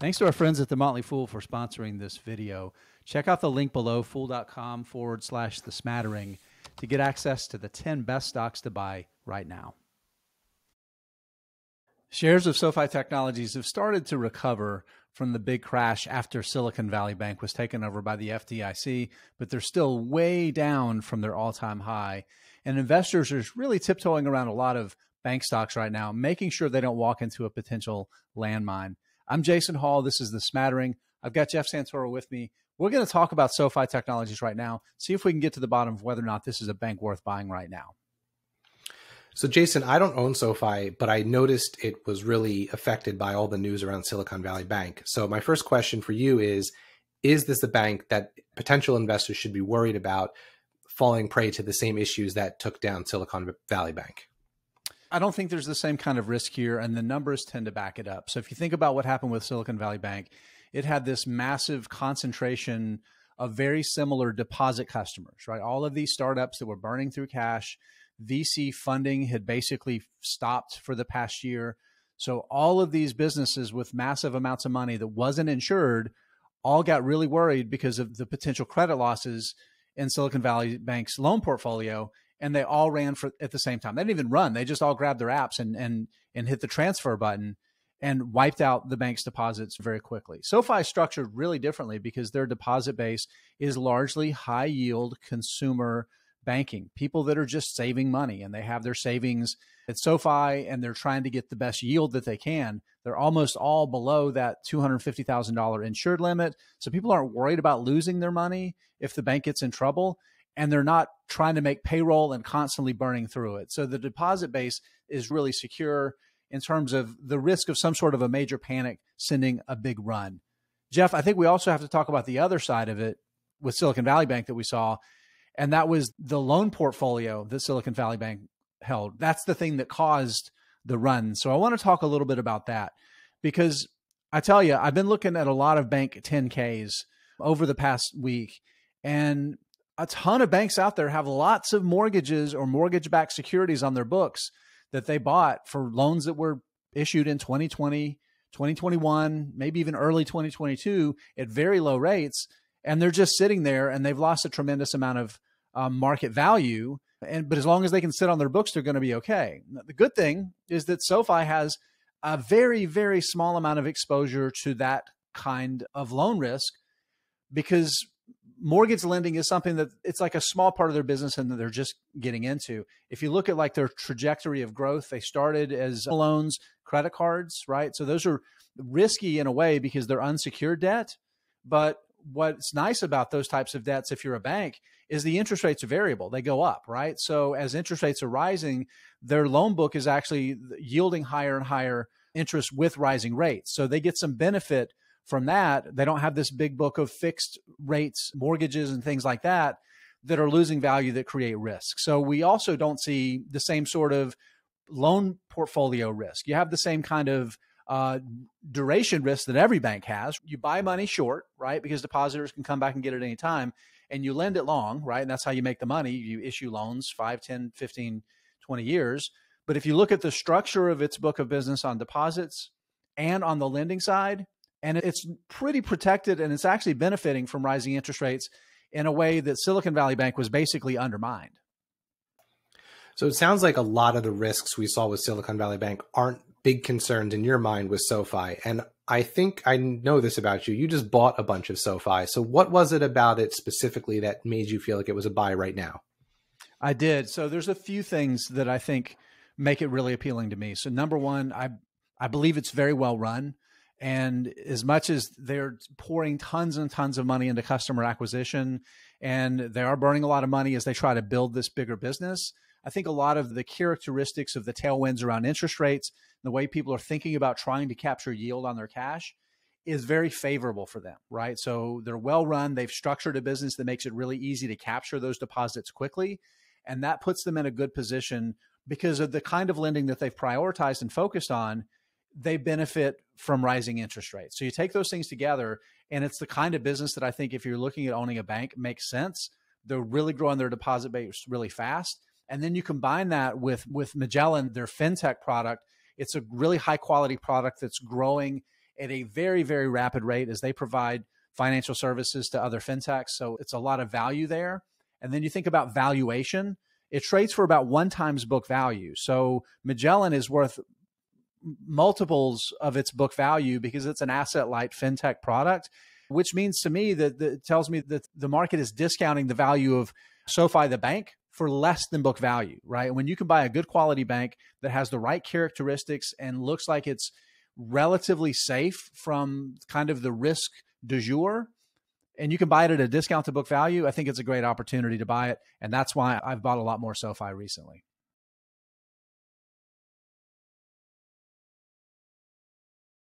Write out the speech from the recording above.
Thanks to our friends at the Motley Fool for sponsoring this video. Check out the link below, fool.com forward slash the smattering, to get access to the 10 best stocks to buy right now. Shares of SoFi Technologies have started to recover from the big crash after Silicon Valley Bank was taken over by the FDIC, but they're still way down from their all time high. And investors are really tiptoeing around a lot of bank stocks right now, making sure they don't walk into a potential landmine. I'm Jason Hall. This is The Smattering. I've got Jeff Santoro with me. We're going to talk about SoFi Technologies right now, see if we can get to the bottom of whether or not this is a bank worth buying right now. So, Jason, I don't own SoFi, but I noticed it was really affected by all the news around Silicon Valley Bank. So, my first question for you is Is this a bank that potential investors should be worried about falling prey to the same issues that took down Silicon Valley Bank? I don't think there's the same kind of risk here, and the numbers tend to back it up. So, if you think about what happened with Silicon Valley Bank, it had this massive concentration of very similar deposit customers, right? All of these startups that were burning through cash VC funding had basically stopped for the past year. So all of these businesses with massive amounts of money that wasn't insured all got really worried because of the potential credit losses in Silicon Valley Bank's loan portfolio and they all ran for at the same time. They didn't even run. They just all grabbed their apps and and and hit the transfer button and wiped out the bank's deposits very quickly. SoFi is structured really differently because their deposit base is largely high yield consumer banking, people that are just saving money and they have their savings at SoFi and they're trying to get the best yield that they can. They're almost all below that $250,000 insured limit. So people aren't worried about losing their money if the bank gets in trouble and they're not trying to make payroll and constantly burning through it. So the deposit base is really secure in terms of the risk of some sort of a major panic sending a big run. Jeff, I think we also have to talk about the other side of it with Silicon Valley Bank that we saw and that was the loan portfolio that Silicon Valley Bank held. That's the thing that caused the run. So I want to talk a little bit about that because I tell you, I've been looking at a lot of bank 10Ks over the past week, and a ton of banks out there have lots of mortgages or mortgage backed securities on their books that they bought for loans that were issued in 2020, 2021, maybe even early 2022 at very low rates and they're just sitting there and they've lost a tremendous amount of um, market value. And but as long as they can sit on their books, they're going to be okay. The good thing is that SoFi has a very very small amount of exposure to that kind of loan risk because mortgage lending is something that it's like a small part of their business and they're just getting into. If you look at like their trajectory of growth, they started as loans, credit cards, right? So those are risky in a way because they're unsecured debt, but what's nice about those types of debts, if you're a bank, is the interest rates are variable. They go up, right? So as interest rates are rising, their loan book is actually yielding higher and higher interest with rising rates. So they get some benefit from that. They don't have this big book of fixed rates, mortgages, and things like that that are losing value that create risk. So we also don't see the same sort of loan portfolio risk. You have the same kind of uh, duration risk that every bank has. You buy money short, right? Because depositors can come back and get it any time. And you lend it long, right? And that's how you make the money. You issue loans 5, 10, 15, 20 years. But if you look at the structure of its book of business on deposits and on the lending side, and it's pretty protected and it's actually benefiting from rising interest rates in a way that Silicon Valley Bank was basically undermined. So it sounds like a lot of the risks we saw with Silicon Valley Bank aren't big concerns in your mind with SoFi. And I think I know this about you. You just bought a bunch of SoFi. So what was it about it specifically that made you feel like it was a buy right now? I did. So there's a few things that I think make it really appealing to me. So number one, I I believe it's very well run. And as much as they're pouring tons and tons of money into customer acquisition and they are burning a lot of money as they try to build this bigger business, I think a lot of the characteristics of the tailwinds around interest rates, the way people are thinking about trying to capture yield on their cash is very favorable for them, right? So they're well run. They've structured a business that makes it really easy to capture those deposits quickly. And that puts them in a good position because of the kind of lending that they've prioritized and focused on. They benefit from rising interest rates. So you take those things together, and it's the kind of business that I think if you're looking at owning a bank makes sense. They're really growing their deposit base really fast and then you combine that with with Magellan, their fintech product. It's a really high quality product that's growing at a very, very rapid rate as they provide financial services to other fintechs. So it's a lot of value there. And then you think about valuation, it trades for about one times book value. So Magellan is worth multiples of its book value because it's an asset light fintech product, which means to me that, that it tells me that the market is discounting the value of SoFi, the bank, for less than book value, right? When you can buy a good quality bank that has the right characteristics and looks like it's relatively safe from kind of the risk du jour, and you can buy it at a discount to book value, I think it's a great opportunity to buy it. And that's why I've bought a lot more SoFi recently.